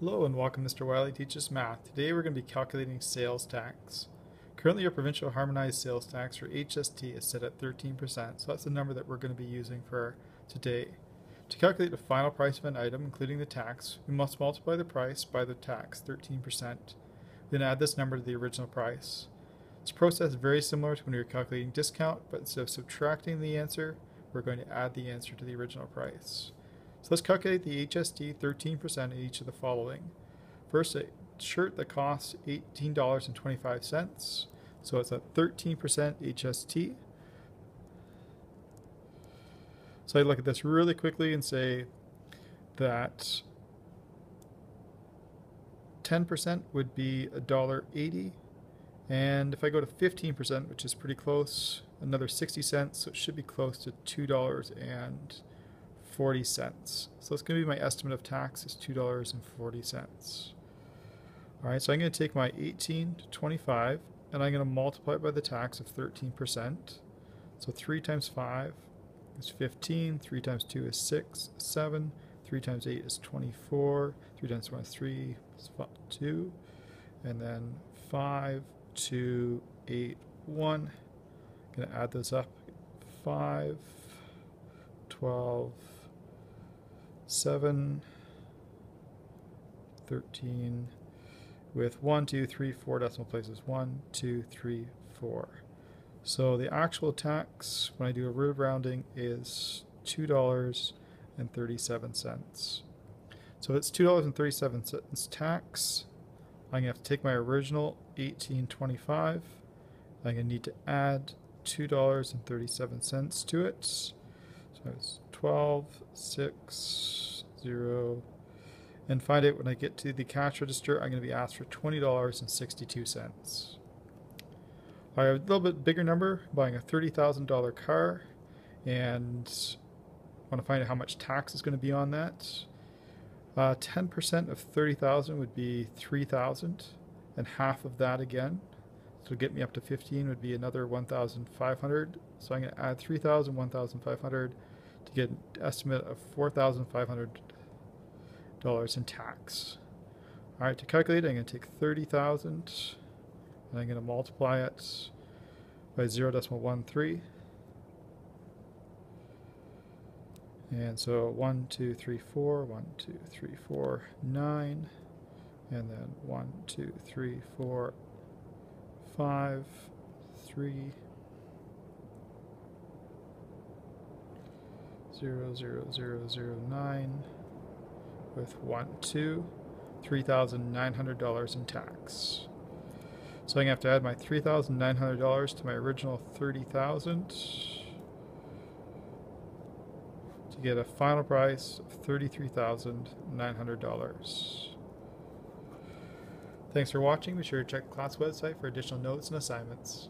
Hello and welcome Mr. Wylie Teaches Math. Today we're going to be calculating sales tax. Currently our provincial harmonized sales tax or HST is set at 13%, so that's the number that we're going to be using for today. To calculate the final price of an item, including the tax, we must multiply the price by the tax, 13%. Then add this number to the original price. This process is very similar to when we were calculating discount, but instead of subtracting the answer, we're going to add the answer to the original price. So let's calculate the HST 13% in each of the following. First, a shirt that costs $18.25. So it's a 13% HST. So I look at this really quickly and say that 10% would be $1.80. And if I go to 15%, which is pretty close, another 60 cents, so it should be close to $2 and 40 cents. So it's going to be my estimate of tax is $2.40. All right, so I'm going to take my 18 to 25 and I'm going to multiply it by the tax of 13%. So 3 times 5 is 15, 3 times 2 is 6, 7, 3 times 8 is 24, 3 times 1 is 3 is 2, and then 5, 2, 8, 1. I'm going to add those up. 5, 12, 7, 13, with 1, 2, 3, 4 decimal places. 1, 2, 3, 4. So the actual tax, when I do a root rounding, is $2.37. So it's $2.37 tax. I'm going to have to take my original 1825. I'm going to need to add $2.37 to it. So it's 12, 6, 0, and find out when I get to the cash register, I'm going to be asked for $20.62. I have a little bit bigger number, buying a $30,000 car, and want to find out how much tax is going to be on that. 10% uh, of 30,000 would be 3,000, and half of that again. So get me up to 15 would be another 1,500. So I'm going to add 3,000, 1,500 to get an estimate of $4,500 in tax. All right, to calculate, I'm going to take 30,000 and I'm going to multiply it by 0 0.13. And so 1, 2, 3, 4, 1, 2, 3, 4, 9, and then 1, 2, 3, 4, 5, 3, zero zero zero zero nine with one two three thousand nine hundred dollars in tax. So I'm gonna have to add my three thousand nine hundred dollars to my original thirty thousand to get a final price of thirty-three thousand nine hundred dollars. Thanks for watching. Be sure to check class website for additional notes and assignments.